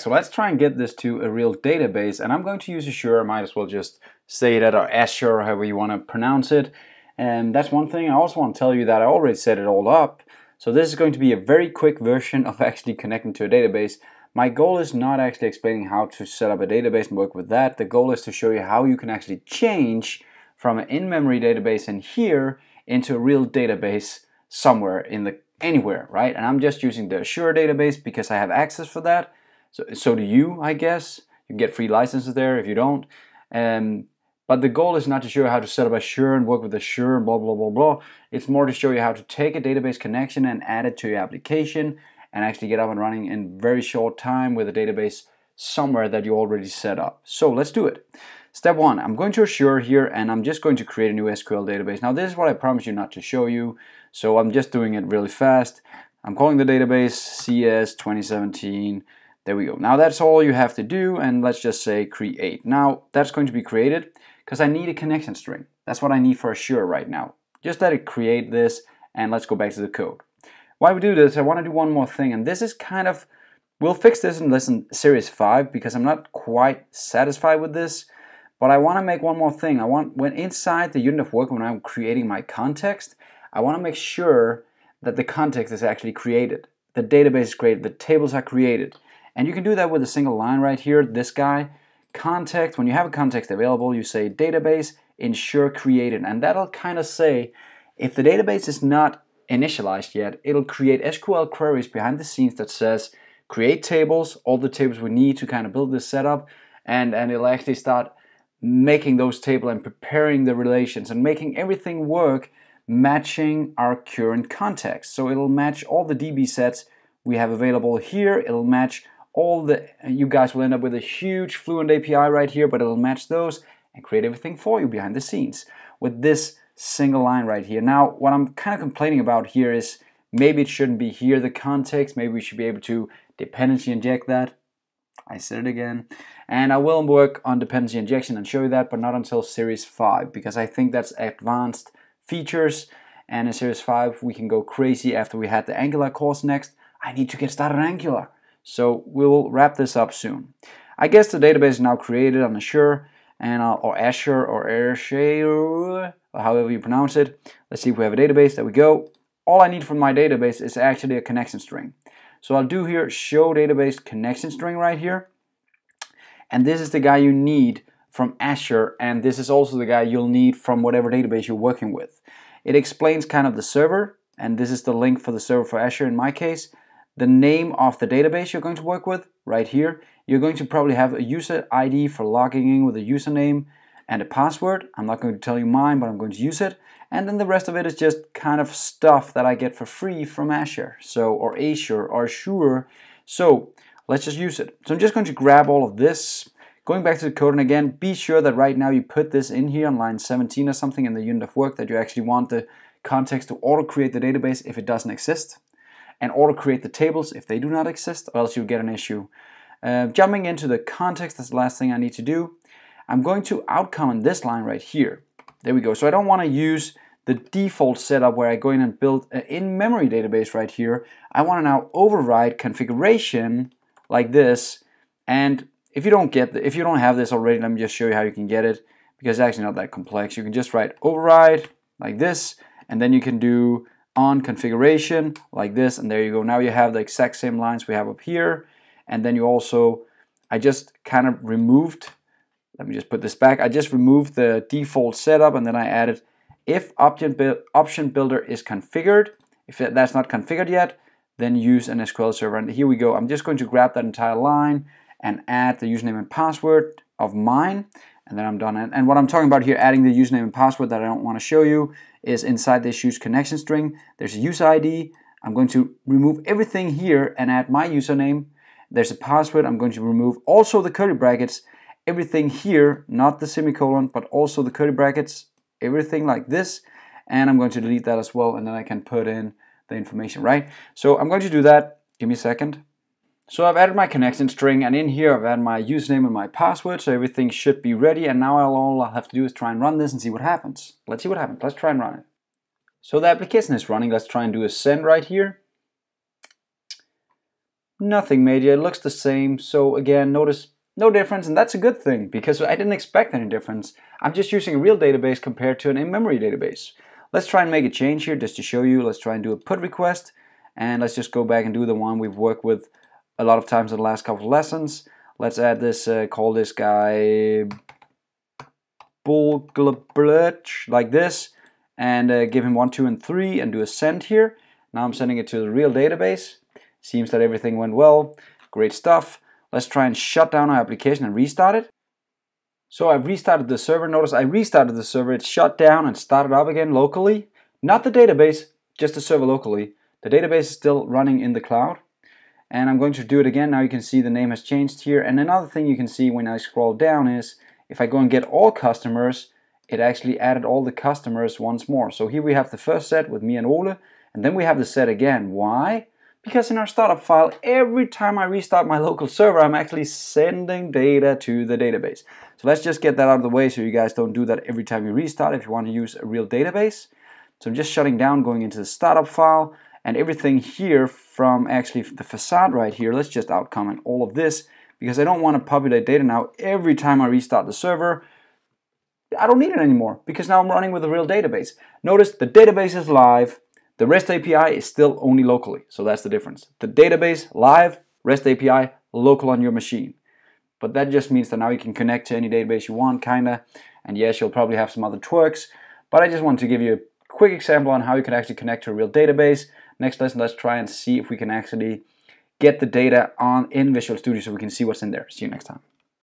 So let's try and get this to a real database and I'm going to use Azure, I might as well just say that or Azure, however you want to pronounce it. And that's one thing. I also want to tell you that I already set it all up. So this is going to be a very quick version of actually connecting to a database. My goal is not actually explaining how to set up a database and work with that. The goal is to show you how you can actually change from an in-memory database in here into a real database somewhere in the anywhere, right? And I'm just using the Azure database because I have access for that. So, so do you, I guess. You get free licenses there if you don't. Um, but the goal is not to show you how to set up Azure and work with Azure and blah, blah, blah, blah. It's more to show you how to take a database connection and add it to your application and actually get up and running in very short time with a database somewhere that you already set up. So let's do it. Step one, I'm going to Azure here and I'm just going to create a new SQL database. Now this is what I promised you not to show you, so I'm just doing it really fast. I'm calling the database CS 2017. There we go. Now that's all you have to do and let's just say create. Now that's going to be created because I need a connection string. That's what I need for Azure right now. Just let it create this and let's go back to the code. While we do this, I want to do one more thing, and this is kind of, we'll fix this in lesson series 5 because I'm not quite satisfied with this, but I want to make one more thing. I want, when inside the unit of work, when I'm creating my context, I want to make sure that the context is actually created. The database is created, the tables are created. And you can do that with a single line right here, this guy. Context, when you have a context available, you say database ensure created, and that'll kind of say if the database is not initialized yet, it'll create SQL queries behind the scenes that says create tables, all the tables we need to kind of build this setup, and, and it'll actually start making those tables and preparing the relations and making everything work matching our current context. So it'll match all the DB sets we have available here. It'll match all the, you guys will end up with a huge Fluent API right here, but it'll match those and create everything for you behind the scenes with this single line right here. Now, what I'm kind of complaining about here is maybe it shouldn't be here, the context. Maybe we should be able to dependency inject that. I said it again. And I will work on dependency injection and show you that, but not until Series 5, because I think that's advanced features. And in Series 5, we can go crazy after we had the Angular course next. I need to get started on Angular. So we will wrap this up soon. I guess the database is now created on Azure and uh, or Azure or Azure or however you pronounce it. Let's see if we have a database. There we go. All I need from my database is actually a connection string. So I'll do here show database connection string right here. And this is the guy you need from Azure and this is also the guy you'll need from whatever database you're working with. It explains kind of the server and this is the link for the server for Azure in my case. The name of the database you're going to work with right here. You're going to probably have a user ID for logging in with a username and a password. I'm not going to tell you mine, but I'm going to use it. And then the rest of it is just kind of stuff that I get for free from Azure, so or Azure or Azure. So let's just use it. So I'm just going to grab all of this. Going back to the code, and again, be sure that right now you put this in here on line 17 or something in the unit of work that you actually want the context to auto-create the database if it doesn't exist, and auto-create the tables if they do not exist, or else you'll get an issue. Uh, jumping into the context, that's the last thing I need to do. I'm going to outcome on this line right here. There we go. So I don't want to use the default setup where I go in and build an in-memory database right here. I want to now override configuration like this. And if you don't get the, if you don't have this already, let me just show you how you can get it because it's actually not that complex. You can just write override like this, and then you can do on configuration like this, and there you go. Now you have the exact same lines we have up here, and then you also, I just kind of removed let me just put this back. I just removed the default setup and then I added if option, option builder is configured. If that's not configured yet, then use an SQL server. And here we go. I'm just going to grab that entire line and add the username and password of mine. And then I'm done. And what I'm talking about here, adding the username and password that I don't want to show you, is inside this use connection string. There's a user ID. I'm going to remove everything here and add my username. There's a password. I'm going to remove also the curly brackets everything here, not the semicolon, but also the curly brackets, everything like this. And I'm going to delete that as well, and then I can put in the information, right? So I'm going to do that. Give me a second. So I've added my connection string, and in here I've added my username and my password, so everything should be ready. And now all I'll have to do is try and run this and see what happens. Let's see what happens. Let's try and run it. So the application is running. Let's try and do a send right here. nothing major. It looks the same. So again, notice no difference, and that's a good thing because I didn't expect any difference. I'm just using a real database compared to an in-memory database. Let's try and make a change here just to show you. Let's try and do a put request, and let's just go back and do the one we've worked with a lot of times in the last couple of lessons. Let's add this, uh, call this guy Bulglabletch, like this, and uh, give him 1, 2, and 3, and do a send here. Now I'm sending it to the real database. Seems that everything went well. Great stuff. Let's try and shut down our application and restart it. So I've restarted the server. Notice I restarted the server. It shut down and started up again locally. Not the database, just the server locally. The database is still running in the cloud. And I'm going to do it again. Now you can see the name has changed here. And another thing you can see when I scroll down is if I go and get all customers, it actually added all the customers once more. So here we have the first set with me and Ole, and then we have the set again. Why? Because in our startup file, every time I restart my local server, I'm actually sending data to the database. So let's just get that out of the way so you guys don't do that every time you restart if you want to use a real database. So I'm just shutting down, going into the startup file, and everything here from actually the facade right here, let's just outcomment all of this because I don't want to populate data now every time I restart the server. I don't need it anymore because now I'm running with a real database. Notice the database is live, the REST API is still only locally, so that's the difference. The database live, REST API local on your machine. But that just means that now you can connect to any database you want, kinda. And yes, you'll probably have some other twerks, but I just want to give you a quick example on how you can actually connect to a real database. Next lesson, let's try and see if we can actually get the data on in Visual Studio so we can see what's in there. See you next time.